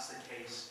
that's the case,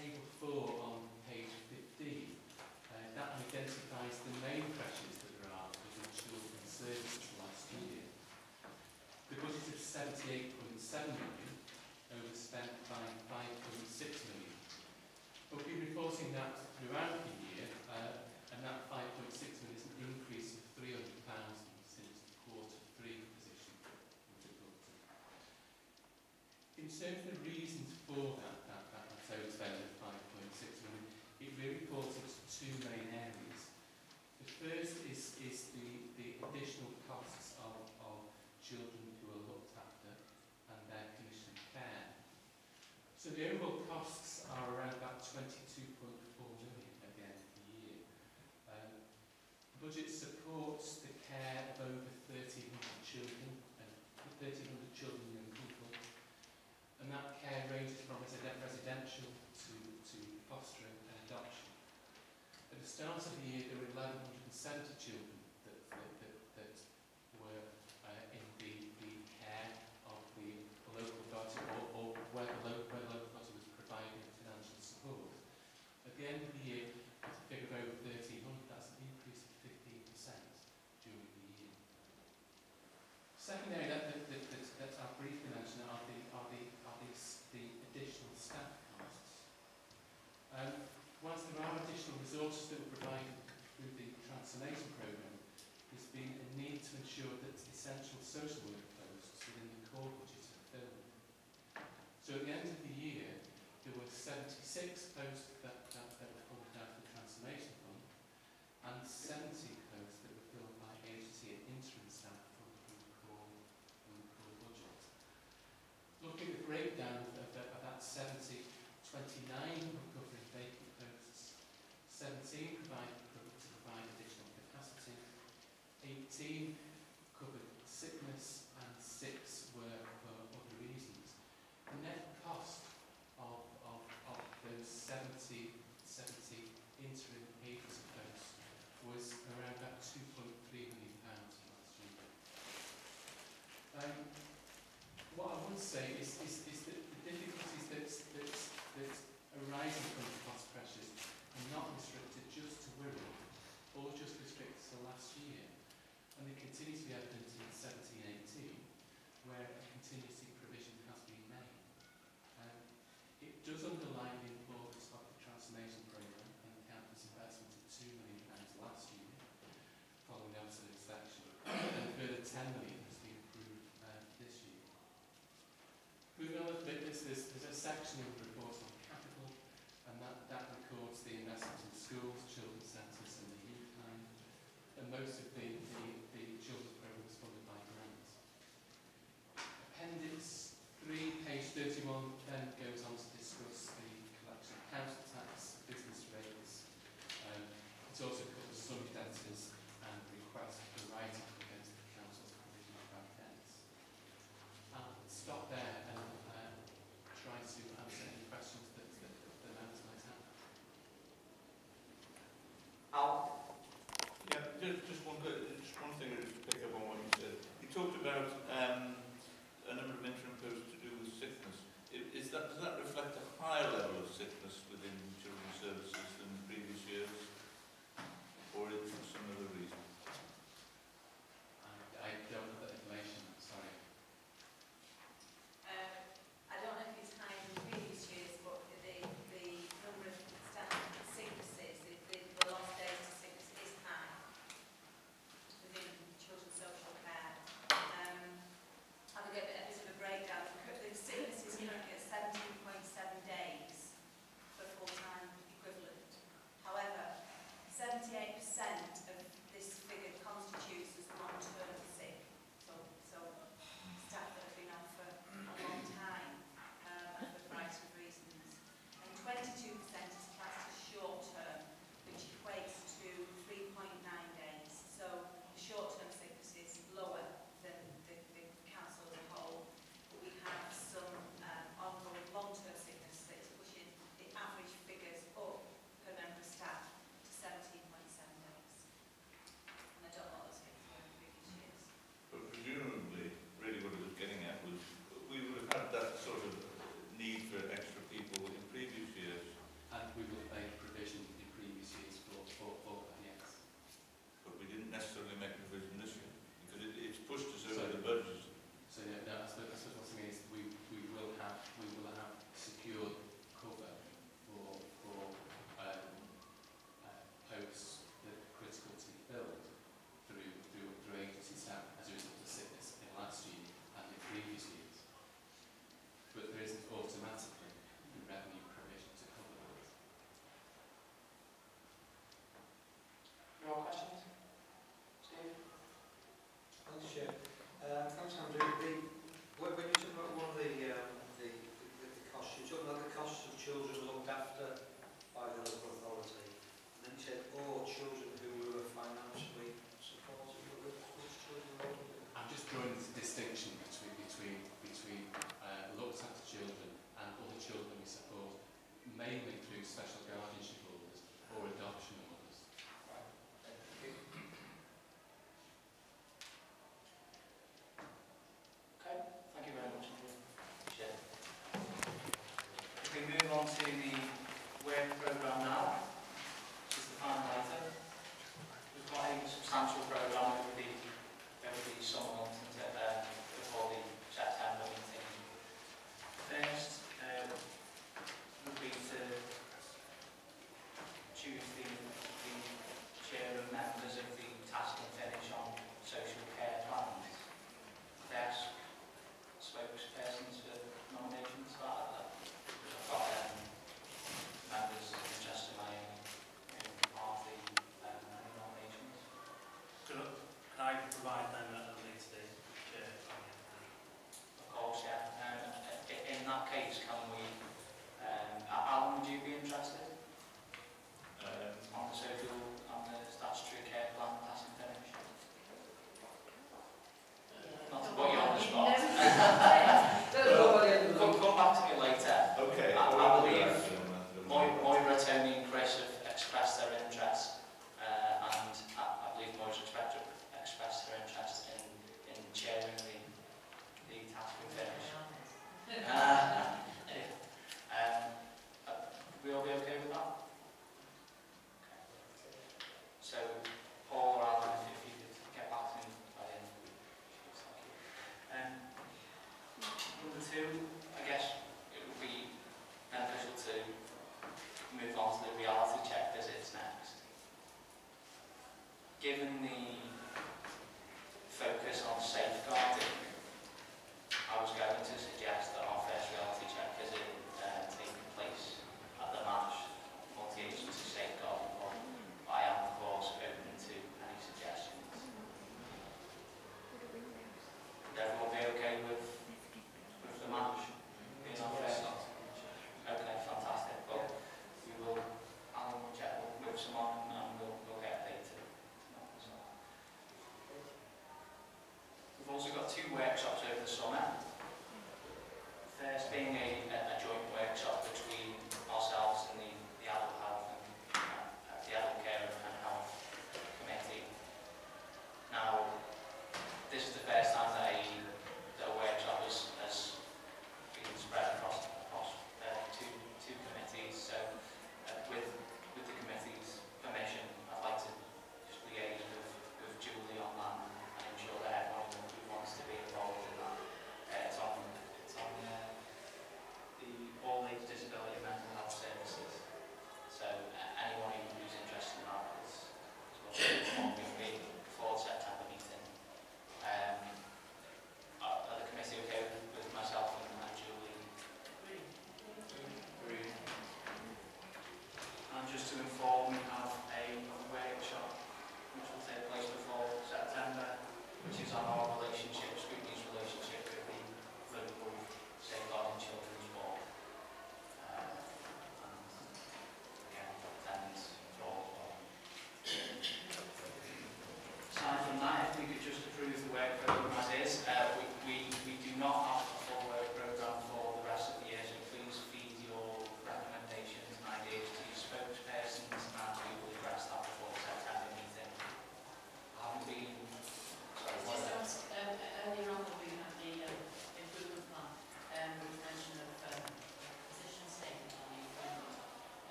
table four on page 15, uh, that identifies the main pressures that there are within children's services last year. The budget of 78.7 million overspent by 5.6 million. We'll be reporting that throughout the year, uh, and that 5.6 million is an increase of 300,000 since quarter three position. In terms of the reasons for that, that overspend of 5.6 million, it really reported to two main areas. The first is, is the, the additional costs of, of children who are looked after and their condition of care. So the overall costs are around about 22.4 million at the end of the year. Um, the budget supports the care of over 1,300 children, and 1,300 children and young people, and that care ranges from residen- residential to, to fostering and adoption. At the start of the year, there were 1,170 children that, that, that, that were uh, in the, the care of the local authority or, or where, the local, where the local authority was providing financial support. At the end of the year, it's a figure of over 1,300, that's an increase of 15% during the year. Second area that, that, that, that, that I'll briefly mention are the, are the, are the, the additional staff costs. Um, whilst there are additional resources that through the transformation programme, there's been a need to ensure that essential social work posts within the core budget are filled. So at the end of the year, there were 76 posts that, that, that were funded out the transformation fund and 70 posts that were filled by agency and interim staff from, from the core, from the core budget. Looking at the breakdown of, of that 70, 29 were covering vacant posts, 17 provide, to provide additional capacity, 18 covered sickness and 6 were for other reasons. The net cost of, of, of those 70, 70 interim agency posts was around about 2.3 million pounds last year. Um, what I would say is, is, is that the difficulties that's, that's, that's arising from the cost pressures are not restricted just to Wirral or just restricted to last year. And they continue to be evident in 1718, where a contingency provision has been made. Um, it does underline the importance of the transformation programme and the campus investment of £2 million last year, following the Ofsted inspection, and a further £10 million has been approved uh, this year. Moving on a bit, there's, there's, there's a section in the report on capital, and that, that records the investment in schools, children's centres and the youth line, and most of